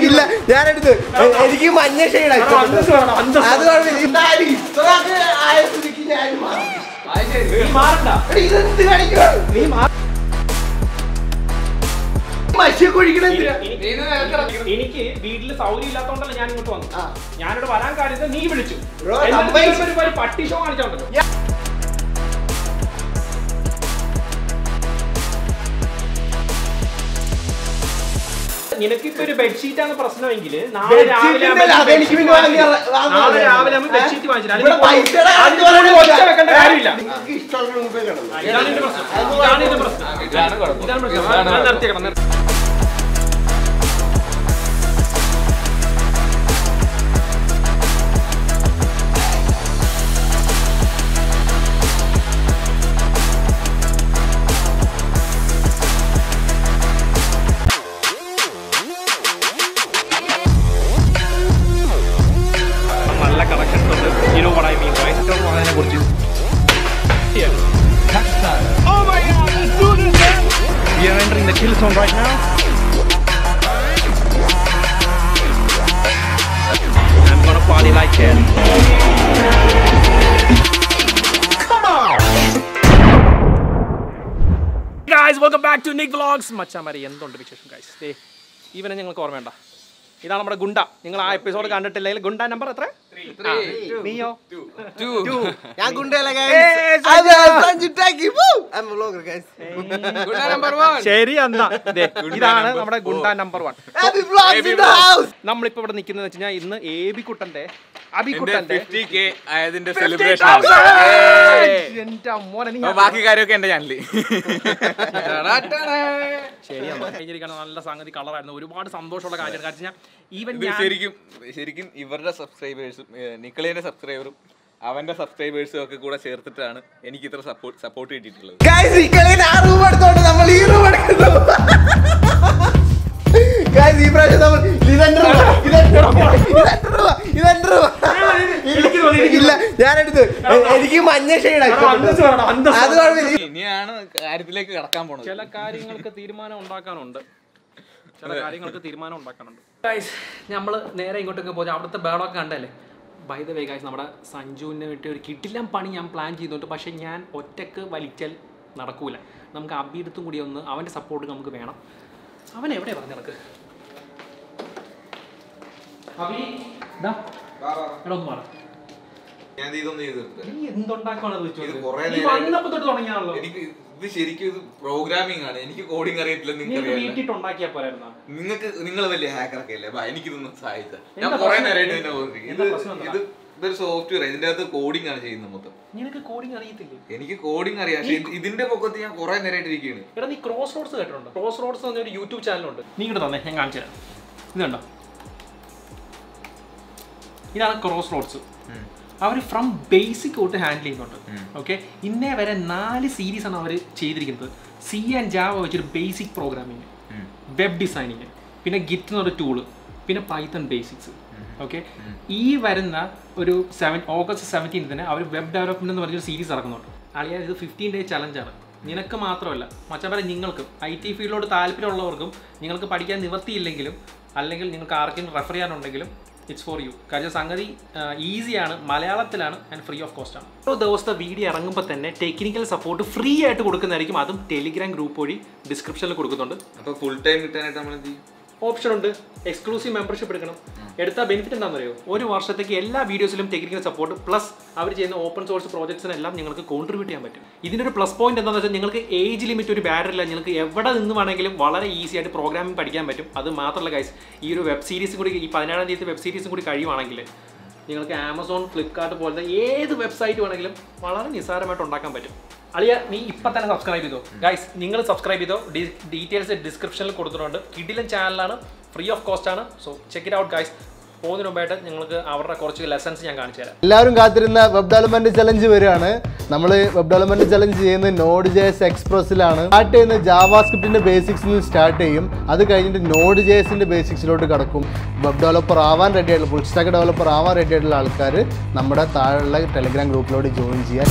ഇല്ല ഞാനെടുത്ത്. എ- എനിക്ക് മഞ്ഞ ഷെയ്ഡ്. അത് കുഴപ്പമില്ല ആയ സ്ഥിതിക്ക് ഞാൻ ഇതെന്ത് എന്തിനാ? എനിക്ക് വീട്ടിൽ സൗകര്യം ഇല്ലാത്തോണ്ടല്ല ഞാൻ ഇങ്ങോട്ട് വന്നു. ഞാനിവിടെ വരാൻ കാര്യം നീ വിളിച്ചു. പട്ടി ഷോ കാണിച്ചോണ്ടല്ലോ. നിനക്കിപ്പോ ഒരു ബെഡ്ഷീറ്റ് ആണ് പ്രശ്നമെങ്കിൽ നാളെ രാവിലെ നാളെ രാവിലെ നമ്മൾ ബെഡ്ഷീറ്റ് കാര്യമില്ല. ഇതാണ് പ്രശ്നം. ഇതാണ് പ്രശ്നം ഇതാണ് പ്രശ്നം. നിർത്തിയേക്കണം നിർത്തി Guys, welcome back to Nik Vlogs. മച്ചാമാരി എന്തുണ്ട് വിശേഷം ഗൈസ് ദേ ഇവനെ ഞങ്ങൾക്ക് ഓർമ്മയുണ്ട? ഇതാണ് നമ്മുടെ ഗുണ്ട. നിങ്ങൾ ആ എപ്പിസോഡ് കണ്ടിട്ടില്ലെങ്കിൽ ഗുണ്ട നമ്പർ എത്ര നീയോ ഞാൻ. ശരി എന്നാ ദേ, ഇതാണ് നമ്മുടെ ഗുണ്ട number one Happy vlogs in the house. നമ്മളിപ്പോ ഇവിടെ നിൽക്കുന്നത് വെച്ചാൽ ഇന്ന് എ ബി കുട്ടന്റെ എന്റെ അബിക്കുട്ടന്റെ 50k ആയതിന്റെ 50,000! സെലിബ്രേഷൻ എന്റെ മോനെ ബാക്കി കാര്യമൊക്കെ എന്റെ ചാനലിൽ ശരിയാണ് നല്ല സംഗതി കളറായിരുന്നു. ഒരുപാട് സന്തോഷമുള്ള കാര്യം കാരണം ഈവൻ ശരിക്കും ശരിക്കും ഇവരുടെ സബ്സ്ക്രൈബേഴ്സും നിക്കളിയുടെ സബ്സ്ക്രൈബറും അവന്റെ സബ്സ്ക്രൈബേഴ്സും ഒക്കെ കൂടെ ചേർത്തിട്ടാണ് എനിക്ക് ഇത്ര സപ്പോർട്ട് സപ്പോർട്ട് കിട്ടിയിട്ടുള്ളത്. നമ്മൾ ഈ റൂം എടുക്കുന്നു. ഈ പ്രാവശ്യം നമ്മൾ ഇതെന്റെ ആ, ഇതെന്റെ room ഇതെന്റെ room ഇതെന്റെ തോന്നി ഇല്ല ഞാനെടുത്ത് എനിക്ക് മഞ്ഞ ഷെയ്ഡാ കാരണം അന്തസ്സ് വേണം, അന്തസ്സ്. അത് കുഴപ്പമില്ല. ഇനിയാണ് കാര്യത്തിലേക്ക് കടക്കാൻ പോണത്. ചില കാര്യങ്ങൾക്ക് തീരുമാനം ഉണ്ടാക്കാനുണ്ട്. ചില കാര്യങ്ങൾക്ക് തീരുമാനം ഉണ്ടാക്കാനുണ്ട്. ഗൈസ് നമ്മൾ നേരെ ഇങ്ങോട്ടൊക്കെ പോയി അവിടുത്തെ ബേളൊക്കെ കണ്ടല്ലേ? ബൈ ദ വേ ഗൈസ് നമ്മുടെ സഞ്ജുവിനെ വേണ്ടി ഒരു കിട്ടില്ല പണി ഞാൻ പ്ലാൻ ചെയ്യുന്നുണ്ട് പക്ഷേ ഞാൻ ഒറ്റയ്ക്ക് വലിച്ചാൽ നടക്കൂല. നമുക്ക് അബിയെടുത്തും കൂടി ഒന്ന് അവന്റെ സപ്പോർട്ട് നമുക്ക് വേണം. അവൻ എവിടെ പറഞ്ഞു നടക്ക് അബി ദാ, എടാ ഒന്ന് മാറ്. ഞാൻ ഇതൊന്നും ചെയ്തിട്ടുണ്ട് തീർത്തേ. നീ എന്തുണ്ടാക്കാണത് വെച്ചു വന്നപ്പോ തൊട്ട് തുടങ്ങിയാണല്ലോ. എനിക്ക് ഇത് ശരിക്കും ഇത് പ്രോഗ്രാമിംഗ് ആണ്. എനിക്ക് കോഡിംഗ് അറിയത്തില്ല നിങ്ങൾക്ക് ഉണ്ടാക്കിയാ പോരായിരുന്നാ? നിങ്ങൾക്ക് നിങ്ങൾ വലിയ ഹാക്കറൊക്കെ അല്ലേ? ബാ, എനിക്കിതൊന്നും സഹായിച്ച. ഞാൻ കുറെ? നേരമായിട്ട് ഇതിനെ. ഇത് ഇത് ഇതൊരു സോഫ്റ്റ്വെയർ ഇതിന്റെ അകത്ത് കോഡിംഗ് ആണ് ചെയ്യുന്നത് മൊത്തം. നിനക്ക് കോഡിംഗ് അറിയത്തില്ലേ? എനിക്ക് കോഡിംഗ് അറിയാം. പക്ഷേ ഇതിന്റെ പൊക്കത്ത് ഞാൻ കുറെ നേരമായിട്ട് ഇരിക്കുകയാണ്. എടാ നീ ക്രോസ് റോഡ്സ് കേട്ടിട്ടുണ്ട്? ക്രോസ് റോഡ്സ് എന്ന ഒരു യൂട്യൂബ് ചാനലുണ്ട് നീ ഇങ്ങോട്ട് തന്നെ ഞാൻ കാണിച്ചു തരാം. ഇത് കണ്ടോ? ഇതാണ് ക്രോസ് റോഡ്സ് അവർ ഫ്രം ബേസിക് തൊട്ട് ഹാൻഡിൽ ചെയ്യുന്നുണ്ട് ഓക്കെ ഇന്നേ വരെ നാല് സീരീസ് ആണ് അവർ ചെയ്തിരിക്കുന്നത്. സി ആൻഡ് ജാവ വെച്ചൊരു ബേസിക് പ്രോഗ്രാമിങ് വെബ് ഡിസൈനിങ് പിന്നെ ഗിറ്റ് എന്നൊരു ടൂൾ പിന്നെ പൈത്തൺ ബേസിക്സ് ഓക്കെ ഈ വരുന്ന ഒരു സെവൻ ഓഗസ്റ്റ് സെവന്റീൻത്തിന് അവർ വെബ് ഡെവലപ്മെന്റ് എന്ന് പറഞ്ഞൊരു സീരീസ് ഇറക്കുന്നുണ്ട്. അളിയാ ഇത് ഫിഫ്റ്റീൻ ഡേ ചലഞ്ചാണ് നിനക്ക് മാത്രമല്ല. മച്ചപ്പല നിങ്ങൾക്കും ഐ ടി ഫീൽഡിലോട് താല്പര്യമുള്ളവർക്കും നിങ്ങൾക്ക് പഠിക്കാൻ നിവർത്തിയില്ലെങ്കിലും അല്ലെങ്കിൽ നിങ്ങൾക്ക് ആർക്കെങ്കിലും റെഫർ ചെയ്യാനുണ്ടെങ്കിലും ഇറ്റ്സ് ഫോർ യു കാര്യം സംഗതി ഈസിയാണ് മലയാളത്തിലാണ് ആൻഡ് ഫ്രീ ഓഫ് കോസ്റ്റ് ആണ്. ഓരോ ദിവസത്തെ വീഡിയോ ഇറങ്ങുമ്പോൾ തന്നെ ടെക്നിക്കൽ സപ്പോർട്ട് ഫ്രീ ആയിട്ട് കൊടുക്കുന്നതായിരിക്കും. അതും ടെലിഗ്രാം ഗ്രൂപ്പ് വഴി ഡിസ്ക്രിപ്ഷനിൽ കൊടുക്കുന്നുണ്ട്. അപ്പോൾ ഫുൾ ടൈം കിട്ടാനായിട്ട് നമ്മൾ എന്ത് ചെയ്യും? ഓപ്ഷൻ ഉണ്ട്. എക്സ്ക്ലൂസീവ് മെമ്പർഷിപ്പ് എടുക്കണം. എടുത്ത ബെനിഫിറ്റ് എന്താണെന്ന് അറിയോ ഒരു വർഷത്തേക്ക് എല്ലാ വീഡിയോസിലും ടെക്നിക്കൽ സപ്പോർട്ട് പ്ലസ് അവർ ചെയ്യുന്ന ഓപ്പൺ സോഴ്സ് പ്രോജക്ട്സിനെല്ലാം നിങ്ങൾക്ക് കോൺട്രിബ്യൂട്ട് ചെയ്യാൻ പറ്റും. ഇതിന്റെ ഒരു പ്ലസ് പോയിന്റ് എന്താണെന്ന് വെച്ചാൽ നിങ്ങൾക്ക് ഏജ് ലിമിറ്റ് ഒരു ബാരർ ഇല്ല. നിങ്ങൾക്ക് എവിടെ നിന്ന് വേണമെങ്കിലും വളരെ ഈസി ആയിട്ട് പ്രോഗ്രാമിംഗ് പഠിക്കാൻ പറ്റും. അത് മാത്രമല്ല ഗൈസ് ഈ ഒരു വെബ് സീരീസും കൂടി ഈ പതിനേഴാം തീയതി വെബ് സീരീസും കൂടി കഴിയുവാണെങ്കിൽ നിങ്ങൾക്ക് ആമസോൺ ഫ്ലിപ്കാർട്ട് പോലത്തെ ഏത് വെബ്സൈറ്റ് വേണമെങ്കിലും വളരെ നിസ്സാരമായിട്ട് ഉണ്ടാക്കാൻ പറ്റും. അളിയ നീ ഇപ്പം തന്നെ സബ്സ്ക്രൈബ് ചെയ്തോ? ഗൈസ് നിങ്ങൾ സബ്സ്ക്രൈബ് ചെയ്തോ? ഡീറ്റെയിൽസ് ഡിസ്ക്രിപ്ഷനിൽ കൊടുത്തിട്ടുണ്ട്. കിഡിലൻ ചാനലാണ് ഫ്രീ ഓഫ് കോസ്റ്റ് ആണ്. So check it out guys പോകുന്നതിന് മുമ്പായിട്ട് നിങ്ങൾക്ക് അവരുടെ കുറച്ച് ലെസൺസ് ഞാൻ കാണിച്ചു തരാം. എല്ലാവരും കാത്തിരുന്ന വെബ് ഡെവലപ്മെന്റ് ചലഞ്ച് വരികയാണ്. നമ്മൾ വെബ് ഡെവലപ്മെന്റ് ചലഞ്ച് ചെയ്യുന്നത് നോഡ് ജെസ് എക്സ്പ്രസിലാണ് സ്റ്റാർട്ട് ചെയ്യുന്ന ജാവാസ്ക്രിപ്റ്റിന്റെ ബേസിക്സിൽ നിന്ന് സ്റ്റാർട്ട് ചെയ്യും. അത് കഴിഞ്ഞിട്ട് നോഡ് ജെസിന്റെ ബേസിക്സിലോട്ട് കടക്കും. വെബ് ഡെവലപ്പർ ആവാൻ റെഡി ആയിട്ടുള്ള ഫുൾ സ്റ്റാക്ക് ഡെവലപ്പർ ആവാൻ റെഡി ആയിട്ടുള്ള ആൾക്കാർ നമ്മുടെ താഴെയുള്ള ടെലിഗ്രാം ഗ്രൂപ്പിലോട്ട് ജോയിൻ ചെയ്യാൻ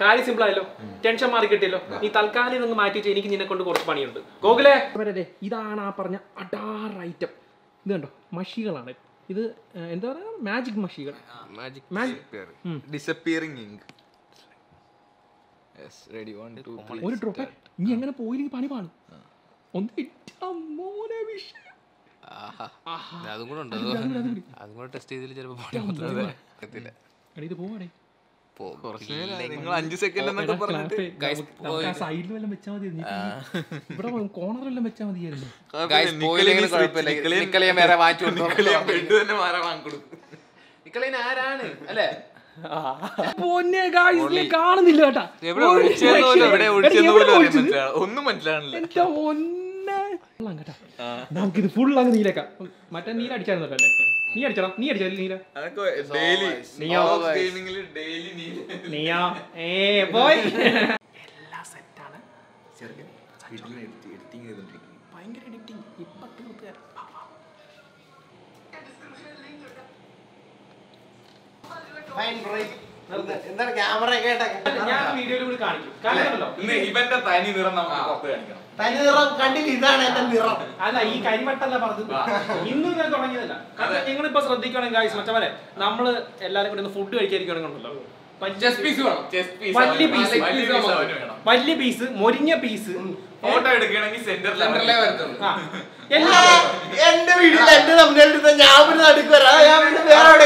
കാര്യം സിമ്പിൾ ആയല്ലോ. ടെൻഷൻ മാറി കിട്ടിയല്ലോ. നീ തൽക്കാലം നിങ്ങൾ മാറ്റി വെച്ചാൽ എനിക്ക് നിന്നെ കൊണ്ട് കുറച്ച് പണിയുണ്ട്. ഗോകുലേ. ഇതാണ് ആ പറഞ്ഞ അഡാർ ഐറ്റം ഇത് കണ്ടോ? മഷികളാണ്. ഇത് എന്താ പറയുക magic മഷികൾ. Magic disappearing ink yes ready one two ഒരു ഡ്രോപ്പ് ഇനി എങ്ങനെ പോയില്ലെങ്കിൽ പണി പാടും ഒന്ന് മോനെ വിഷയം. അതും കൂടെ ഉണ്ട്. അതും കൂടെ ടെസ്റ്റ് ചെയ്തില്ല ചിലപ്പോ എടാ, ഇത് പോവാടേ. നിങ്ങൾ അഞ്ച് സെക്കൻഡ് എന്നൊക്കെ പറഞ്ഞിട്ട് ആരാണ്? അല്ലേ? കാണുന്നില്ല കേട്ടാ. ഒന്നും മനസ്സിലാണില്ല കേട്ടാ. നമുക്കിത് ഫുൾ അങ്ങ് നീലേക്കാം. മറ്റേ നീല അടിച്ചായിരുന്നല്ലോ അല്ലേ? നീ അടിച്ചടാ നീ അടിച്ചാ നീല അതൊക്കെ ഡെയിലി നീയോ? ഗെയിമിംഗിൽ ഡെയിലി നീ. നീയാ? ഏ പോയി എല്ലാ സെറ്റാണ് ഭയങ്കര എഡിറ്റിംഗ് ഇപ്പൊ തീർത്തുകാരൻ എന്താണ് ക്യാമറ കേട്ടൊക്കെ ഞാൻ വീഡിയോയിൽ കൂടി കാണിക്കും കാണിക്കണല്ലോ ഇന്ന് ഇവന്റെ തനി നിറം നമുക്ക് പുറത്ത് കാണിക്കണം. തനി നിറം കണ്ടില്ല ഇതാണ് എന്റെ നിറം. അല്ല ഈ കരിമട്ടല്ല പറഞ്ഞത്? ഇന്നും ഇങ്ങനെ തുടങ്ങിയതല്ല. കാരണം നിങ്ങളിപ്പോ ശ്രദ്ധിക്കുകയാണെങ്കിൽ മറ്റവരെ നമ്മൾ എല്ലാരും കൂടി ഒന്ന് ഫുഡ് കഴിക്കാതിരിക്കുകയാണെന്നുണ്ടല്ലോ ചെസ് പീസ് വേണം. ചെസ് പീസ് വലിയ പീസ് വലിയ പീസ് മൊരിഞ്ഞ പീസ് ഫോട്ടോ എടുക്കണമെങ്കിൽ സെന്ററിലെ വരത്തുള്ളൂ. എല്ലാ എന്റെ വീട്ടിൽ എന്റെ തമ്മിൽ എടുത്ത ഞാൻ പിന്നെ നടുക്ക് വരാം. ഞാൻ പിന്നെ വേറെ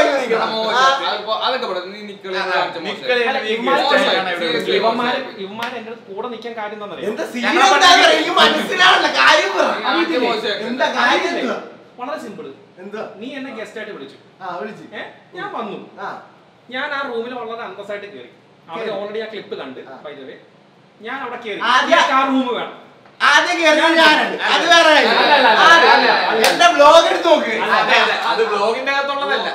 ഇവന്മാര് എന്റെ കൂടെ നിൽക്കാൻ കാര്യം എന്താണെന്നറിയോ എന്താ സീൻ എന്താന്ന് കാര്യം പറ. എന്താ കാര്യം വളരെ സിമ്പിൾ എന്താ? നീ എന്നെ ഗസ്റ്റ് ആയിട്ട് വിളിച്ചു. ആ വിളിച്ചു. ഞാൻ വന്നു. ആ. ഞാൻ ആ റൂമിൽ വളരെ അന്തസ്സായിട്ട് കയറി അവർ ഓൾറെഡി ആ ക്ലിപ്പ് കണ്ട് way. ഞാൻ അവിടെ കയറി ആ റൂം വേണം. ആദ്യം ഞാനാണ്. അത് വേറെ. എന്റെ ബ്ലോഗ് എടുത്ത് നോക്ക്. അതെ ബ്ലോഗിന്റെ അകത്തുള്ളതല്ല.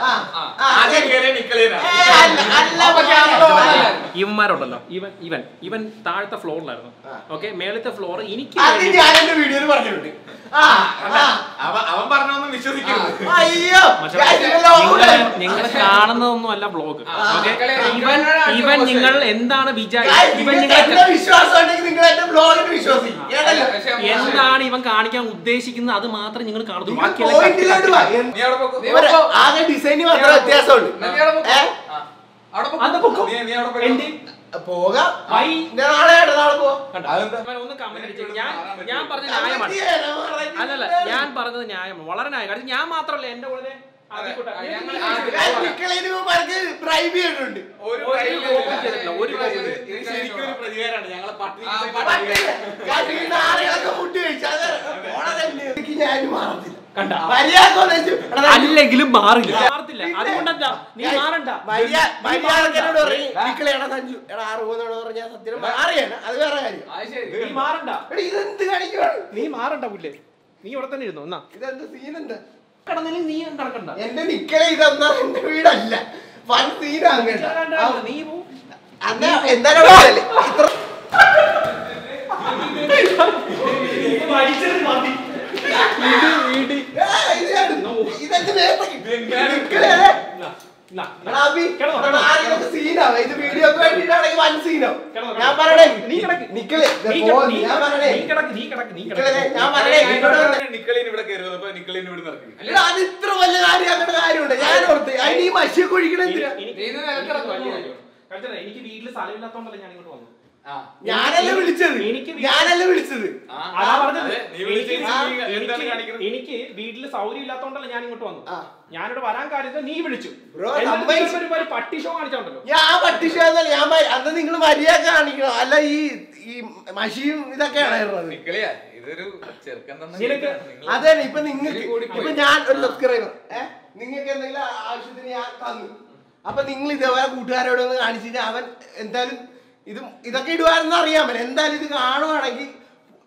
ആദ്യം. ഇവന്മാരുണ്ടല്ലോ. ഇവൻ ഇവൻ ഇവൻ താഴത്തെ ഫ്ലോറിലായിരുന്നു. ഓക്കെ മേളത്തെ ഫ്ലോർ എനിക്ക് വീഡിയോയിൽ പറഞ്ഞിട്ടുണ്ട്. അവൻ പറഞ്ഞൊന്നും വിശ്വസിക്കരുത്. അയ്യോ. മച്ചാ, കാണുന്നതൊന്നും അല്ല ബ്ലോഗ് ഇവൻ ഇവൻ നിങ്ങൾ എന്താണ്? എന്താണ് ഇവൻ കാണിക്കാൻ ഉദ്ദേശിക്കുന്നത്? അത് മാത്രം നിങ്ങൾ കാണുന്നു. ബാക്കിയെല്ലാം പോകാം. ഞാൻ നാളെ നാളെ പറഞ്ഞ ന്യായമാണ് അല്ലല്ല ഞാൻ പറഞ്ഞത് ന്യായമാണ്. വളരെ ന്യായം. കാരണം ഞാൻ മാത്രമല്ല എന്റെ കൂടെ ഞാനും ഞാൻ മാറത്തില്ല. അല്ലെങ്കിലും മാറില്ല. മാറത്തില്ല അതുകൊണ്ടെന്താ? നീ മാറണ്ട. നീ മാറണ്ട. പുല്ലേ. നീ ഇവിടെ തന്നെ ഇരുന്നു? എന്നാ. ഇതെന്ത് സീൻ എന്താ നീ കിടക്കണ്ട എന്റെ നിക്കളെ ഇതെന്താ എന്റെ വീടല്ല. വൻ നീ പോ. ഇത്ര കുഴപ്പമില്ല. ഇത്ര ആ, ഇത് കണ്ടോ? ഇതെന്ത് മേത്തേക്ക്? നിക്കളെ, എന്നാ, എടാ, അബി, കിടന്നോ, എടാ, ആരെങ്കിലുമൊക്കെ സീനാവും. ഇത് വീഡിയോക്ക് വേണ്ടിയിട്ടാണെങ്കിൽ വൻ സീനാവും. ഞാൻ. പറയണേ. നിക്കളെ ഞാൻ പറയണേ. ഞാൻ പറയണേ അത് ഇത്ര വലിയ കാര്യമാക്കേണ്ട കാര്യമുണ്ട് ഞാൻ ഓർത്ത് അതിന് ഈ മഷിയൊക്കെ ഒഴിക്കണ എന്തിനാ എനിക്ക് വീട്ടിൽ സ്ഥലമില്ലാത്തോണ്ടല്ല ഞാൻ ഇങ്ങോട്ട് വന്നത് ഞാനല്ല വിളിച്ചത്? എനിക്ക് വീട്ടിൽ ഞാനല്ല വിളിച്ചത്? അതാ പറഞ്ഞത്. നീ വിളിച്ച് എനിക്ക് എന്താണ് എനിക്ക് എനിക്ക് വീട്ടിൽ സൗകര്യം ഇല്ലാത്തോണ്ടല്ല ഞാൻ ഇങ്ങോട്ട് വന്നു. ഞാനിവിടെ വരാൻ കാര്യത്തിൽ നീ വിളിച്ചു. പട്ടി ഷോ കാണിച്ചോണ്ടല്ലോ. ഞാൻ പട്ടിഷല്ല ഞാൻ അന്ന് നിങ്ങൾ മര്യാദ കാണിക്കണം. അല്ല ഈ ഈ മഷിയും ഇതൊക്കെയാണ് അതെ ഇപ്പൊ നിങ്ങൾക്ക് ഇപ്പൊ ഞാൻ ഒരു സബ്സ്ക്രൈബർ ഏഹ് നിങ്ങൾക്ക് എന്തെങ്കിലും ആവശ്യത്തിന് ഞാൻ തന്നു. അപ്പൊ നിങ്ങൾ ഇതേപോലെ കൂട്ടുകാരോട് ഒന്ന് കാണിച്ചു അവൻ എന്തായാലും ഇത് ഇതൊക്കെ പറ്റും എന്തായാലും ഇത് കാണുവാണെങ്കിൽ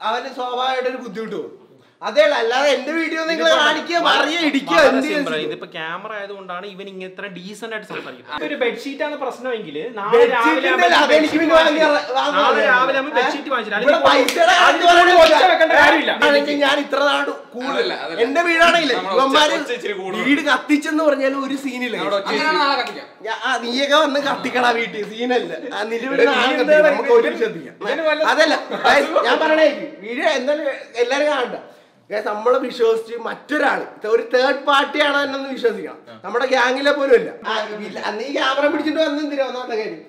അവന് സ്വാഭാവികമായിട്ടൊരു ബുദ്ധിമുട്ട് പോകും അതേ അല്ലാതെ എന്റെ വീഡിയോ നിങ്ങൾ കാണിക്കുക ഇടിക്കുക ഇതിപ്പോ ക്യാമറ ആയതുകൊണ്ടാണ് ഇവൻ ഇങ്ങനെ ഇത്ര ഡീസന്റ് ആയിട്ട് സംസാരിക്കുന്നത് ഒരു ബെഡ്ഷീറ്റ് ആണ് പ്രശ്നമെങ്കിൽ നാളെ രാവിലെ നാളെ ബെഡ്ഷീറ്റ് വാങ്ങിച്ചില്ല ഞാൻ ഇത്ര നാട് കൂടുതല. എന്റെ വീടാണെങ്കിൽ ഇവന്മാര്. വീട് കത്തിച്ചെന്ന് പറഞ്ഞാൽ ഒരു സീനില്ല നീയൊക്കെ വന്ന് കത്തിക്കണ വീട്ടിൽ സീനല്ല ആ, നിന്റെ അതല്ല ഞാൻ പറയണേ വീട് എന്തായാലും എല്ലാരും കാണണ്ട. നമ്മളെ വിശ്വസിച്ച് മറ്റൊരാൾ ഒരു തേർഡ് പാർട്ടിയാണ് ഒന്ന് വിശ്വസിക്കണം. നമ്മുടെ ഗ്യാങ്ങിലെ പോലും ഇല്ല നീ അന്ന് ഈ ക്യാമറ പിടിച്ചിട്ട് വന്നു എന്തിനാ ഒന്നാമത്തെ കാര്യം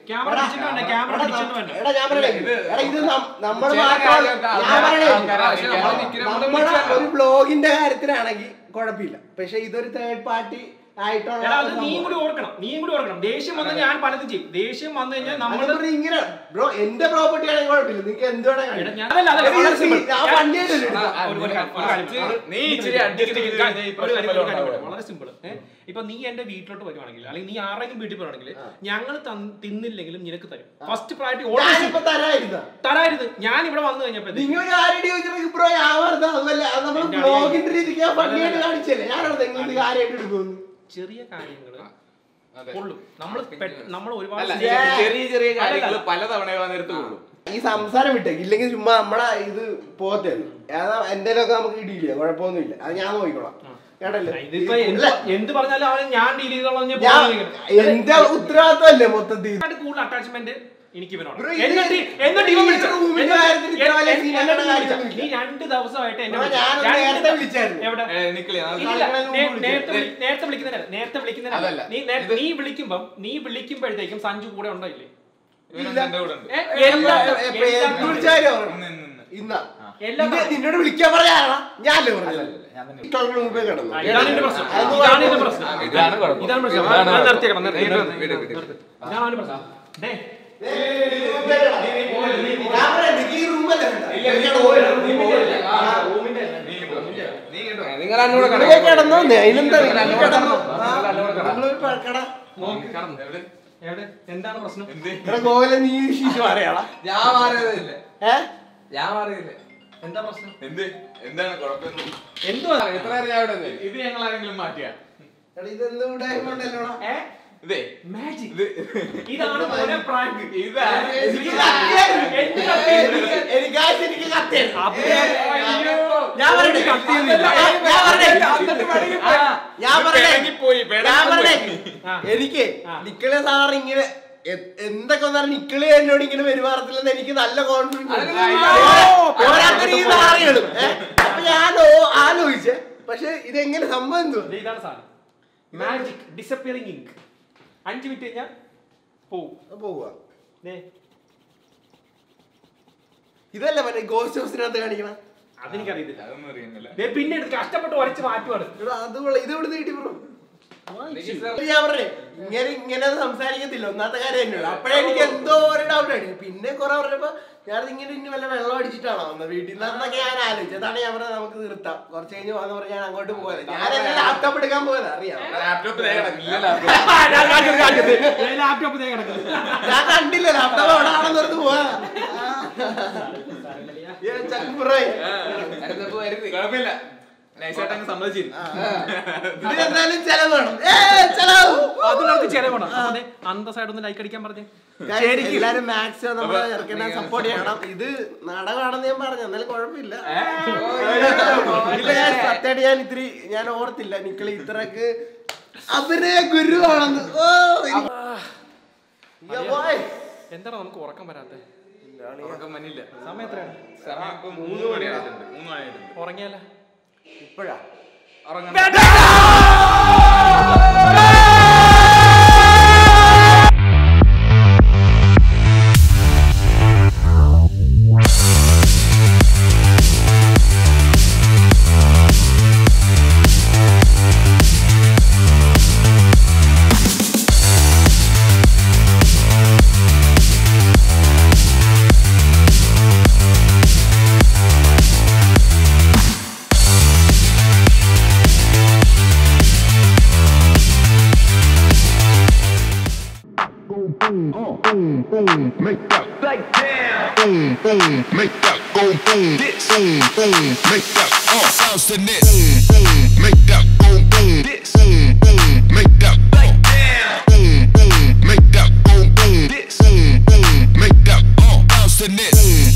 ഇത് നമ്മൾ നമ്മുടെ ഒരു ബ്ലോഗിന്റെ കാര്യത്തിലാണെങ്കിൽ കുഴപ്പമില്ല. പക്ഷെ ഇതൊരു തേർഡ് പാർട്ടി നീയും. കൂടി ഓർക്കണം നീയും കൂടി ഓർക്കണം. ദേഷ്യം ഞാൻ പലതും ചെയ്യും. ദേഷ്യം വന്നു കഴിഞ്ഞാൽ നമ്മൾ ഇങ്ങനെ ബ്രോ എന്റെ പ്രോപ്പർട്ടി ആണെങ്കിൽ കുഴപ്പമില്ല. നിങ്ങൾക്ക് വളരെ സിമ്പിൾ ഇപ്പൊ നീ എന്റെ വീട്ടിലോട്ട് വരുവാണെങ്കിൽ അല്ലെങ്കിൽ നീ ആരെങ്കിലും വീട്ടിൽ പോവാണെങ്കിൽ ഞങ്ങൾ തിന്നില്ലെങ്കിലും നിനക്ക് തരും. ഫസ്റ്റ് പ്രയോറിറ്റി തരായിരുന്ന തരായിരുന്നു ഞാൻ ഇവിടെ വന്നു കഴിഞ്ഞപ്പോ നിങ്ങൾ ബ്രോ ഞാൻ ബ്ലോഗിന്റെ രീതിക്ക് കാണിച്ചല്ലേ? എടുക്കുന്നു ചെറിയ കാര്യങ്ങൾ അതെ. നമ്മൾ നമ്മൾ ഒരുപാട് ചെറിയ ചെറിയ കാര്യങ്ങൾ പലതവണ പല തവണ നേരത്ത് കൊള്ളൂ ഈ സംസാരം വിട്ടേ ഇല്ലെങ്കിൽ ചുമ്മാ നമ്മളെ ഇത് പോത്തേ എന്തേലൊക്കെ നമുക്ക് ഡീൽ ഇടിയില്ല? കുഴപ്പമൊന്നുമില്ല. അത് ഞാൻ നോക്കിക്കോളാം. എന്ത് പറഞ്ഞാലും അവന് ഞാൻ ഡീൽ ചെയ്തോളാം എന്റെ ഉത്തരവാദിത്തമല്ലേ മൊത്തത്തിൽ? കൂടുതൽ അറ്റാച്ച്മെന്റ് എനിക്ക് ഇവനോട് എന്നിട്ട് എന്നിട്ട് ഇവൻ വിളിച്ച. നീ രണ്ട് ദിവസമായിട്ട് എന്നെ നേരത്തെ വിളിക്കുന്നതല്ല നേരത്തെ വിളിക്കുന്നതല്ല നീ നീ വിളിക്കുമ്പം നീ വിളിക്കുമ്പോഴത്തേക്കും സഞ്ജു കൂടെ ഉണ്ടോ. ഇല്ലേ നിന്നോട് വിളിക്കാൻ പറയാനാ ഞാനല്ലേ പറഞ്ഞത്? നിങ്ങൾ ഇവിടെ കിടന്നോ അതിനെന്താ എന്താണ് പ്രശ്നം എന്ത്? ഇവിടെ നീ ശീശു പറയാടാ ഞാൻ മാറിയതില്ല ഏ ഞാൻ മാറിയില്ല എന്താ പ്രശ്നം എന്ത് എന്താണ് കുഴപ്പം എന്തുവാ എത്ര ഇത് ഞങ്ങൾ ആരെങ്കിലും മാറ്റിയാ ഇതെന്ത് ഉണ്ടല്ലോടാ? ഏ? ഇതേ മാജിക് ഇത് ഇതാണ് മോനെ പ്രാങ്ക് ഇതാണ്. എനിക്ക്. ഞാൻ പറയട്ടെ ഞാൻ പറയട്ടെ. നിക്കളെ സാർ ഇങ്ങനെ എന്തൊക്കെ വന്നാലും നിക്കളെ എന്നോട് ഇങ്ങനെ പെരുമാറത്തില്ലെന്ന് എനിക്ക് നല്ല കോൺഫിഡൻസ് അപ്പൊ ഞാൻ ആലോചിച്ചേ. പക്ഷെ ഇതെങ്ങനെ സംഭവം എന്തുവാ ഇതാണ് സാർ മാജിക് ഡിസപ്പിയറിംഗ് ഇങ്ക് അഞ്ച് മിനിറ്റ് കഴിഞ്ഞാൽ പോവും. പോവുക. ഇതല്ല ഇതല്ലേ മറ്റേ ഗോസ്റ്റ് ഹൗസിനകത്ത് കാണിക്കണം? അതെനിക്കറിയത്തില്ല അതൊന്നും അറിയുന്നില്ല. ദേ പിന്നെ എടുത്ത് കഷ്ടപ്പെട്ട് വരച്ച് മാറ്റുവാണ്. ഇത് ഇവിടെ കിട്ടി ബ്രോ? ഞാൻ പറഞ്ഞേ ഇങ്ങനെ ഇങ്ങനെ സംസാരിക്കത്തില്ല ഒന്നാമത്തെ കാര്യം എന്നോട് അപ്പഴേ എനിക്ക് എന്തോ ഒരു ഡൗട്ട് അടി പിന്നെ കുറെ പറഞ്ഞപ്പോ ഞാൻ ഇങ്ങനെ ഇനി വല്ല വെള്ളം അടിച്ചിട്ടാണോ വന്നത്? വീട്ടിൽ നിന്നൊക്കെ ഞാൻ ആലോചിച്ചു. അതാണ് ഞാൻ പറഞ്ഞത് നമുക്ക് നിർത്താം. കുറച്ച് കഴിഞ്ഞ് വന്ന് പറഞ്ഞ ഞാൻ അങ്ങോട്ട് പോയത്. ഞാൻ എന്നെ ലാപ്ടോപ്പ് എടുക്കാൻ പോയത് അറിയാം ലാപ്ടോപ്പ് കിടക്കില്ല ലാപ്ടോപ്പ് ലാപ്ടോപ്പ് ദേ കിടക്കുന്നത് ഞാൻ കണ്ടില്ല ലാപ്ടോപ്പ് അവിടെ ആണെന്ന് പറഞ്ഞ് പോവാ ഏ, ചക്കുപുറേ. കുഴപ്പമില്ല. നൈസായിട്ട് അങ്ങ് സമ്മതിച്ചിരുന്നു ഇതിനെന്തായാലും ചെലവ് വേണം. ഏ ചെലവ്. അത് നമുക്ക് ചെലവാണ് അപ്പൊ ദേ അന്തസ്സായിട്ട് ഒന്ന് ലൈക്ക് അടിക്കാൻ പറഞ്ഞേ. എല്ലാരും മാക്സിമം നമ്മളെ ചെറുക്കനെ സപ്പോർട്ട് ചെയ്യണം. ഇത് നാടകമാണെന്ന് ഞാൻ പറഞ്ഞു. എന്നാലും കുഴപ്പമില്ല. ഞാൻ സത്യമായിട്ട് ഞാൻ ഇത്തിരി ഞാൻ ഓർത്തില്ല നിക്കളി ഇത്രക്ക് അവരെ ഗുരുവാണെന്ന് ഓ. എന്താണ് നമുക്ക് ഉറക്കം വരാത്തത് ഉറക്കം വന്നില്ല. സമയം എത്രയാണ്? മൂന്ന് മണിയായിട്ടുണ്ട്. മൂന്ന് മണിയായിട്ടുണ്ട്. ഉറങ്ങിയാല? ഇപ്പഴാ. ഉറങ്ങാൻ boom, boom, boom, make that. Like damn, boom, boom, make that. Go boom, this, boom, boom, make that. Uh, sounds to this, boom, boom, make that. Go boom, this, boom, boom, make that. Like damn, boom, boom, make that. Go boom, this, boom, boom, make that. Uh, bounce to this.